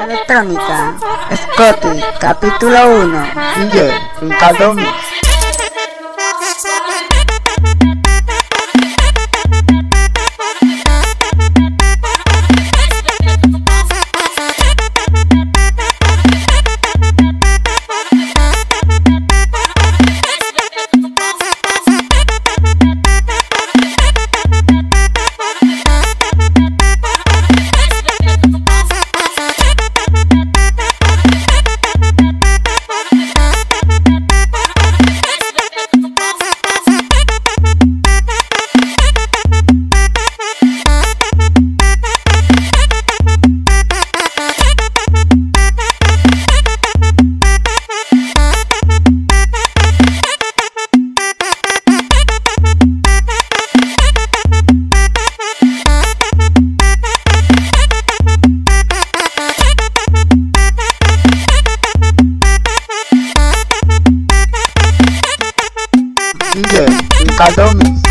Electrónica, Scotty, capítulo 1, DJ, Ricardo Mix. Tinder, Instagram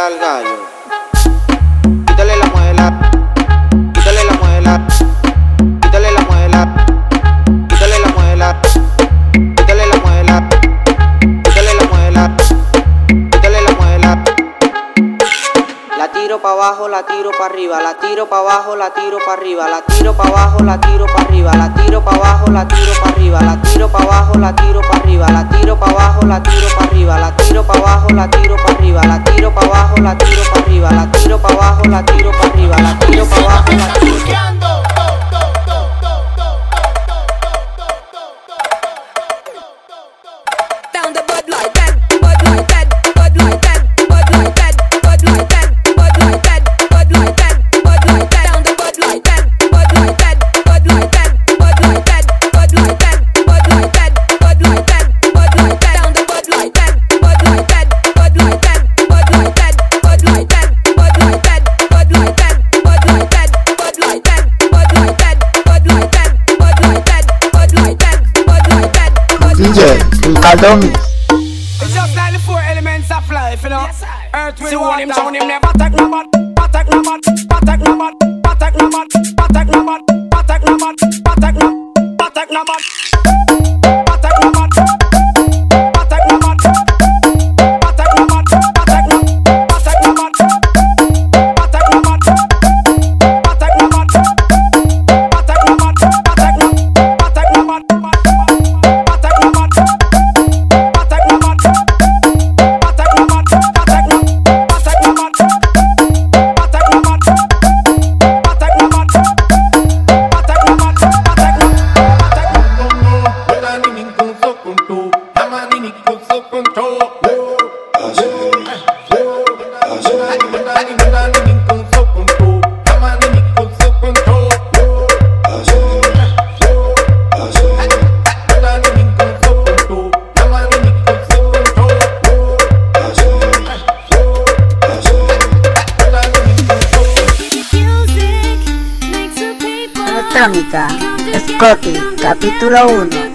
muela al gallo. Quítale la muela. Quítale la muela. Quítale la muela. Quítale la muela. Quítale la muela. Quítale la muela. Quítale la muela. La tiro pa' abajo, la tiro pa' arriba, la tiro pa' abajo, la tiro pa' arriba, la tiro pa' abajo, la tiro pa' arriba, la tiro pa' abajo, la tiro pa' arriba, la tiro pa' abajo, la tiro pa' arriba, la tiro pa' abajo, la tiro pa' arriba, la tiro pa' abajo, la tiro la tiro pa' arriba, la tiro pa' abajo, la tiro pa' arriba, la tiro pa' abajo, la tiro Ricardo It's just like the four elements of life, you know. Earth, wind, water. him, sound him, never take no bad, attack no bad, attack no bad, attack no bad, attack no bad, attack no bad, Electrónica, Scotty, capítulo 1.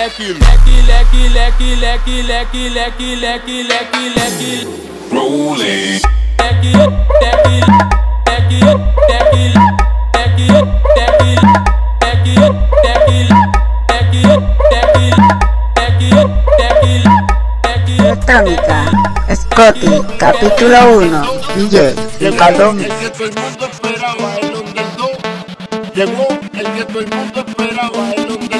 lecky, lecky, lecky, lecky, lecky, lecky, lecky, lecky, lecky, lecky, rolling. Lecky, lecky, lecky, lecky, lecky, lecky, lecky, lecky, lecky, lecky, lecky, lecky, Scotty, capítulo 1, DJ, Lucadón. Llegó el que todo el mundo esperaba, el hombre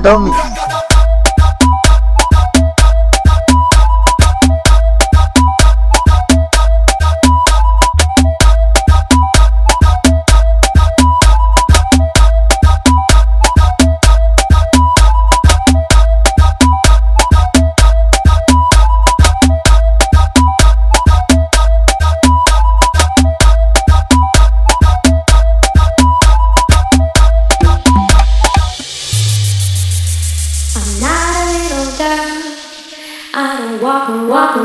灯。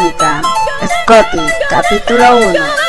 Scotty, capítulo 1.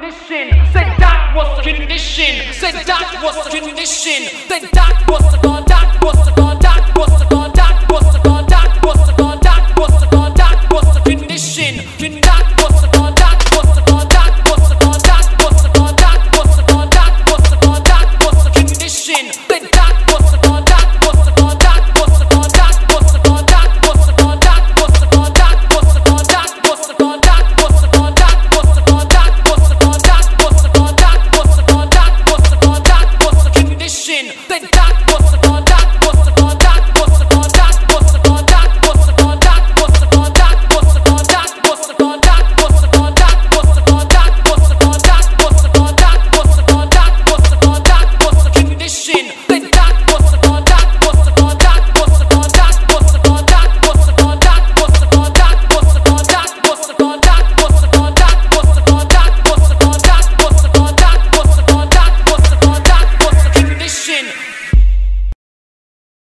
condition. Then that was the condition. Said that was the condition. Said that was the God. That was the God. That was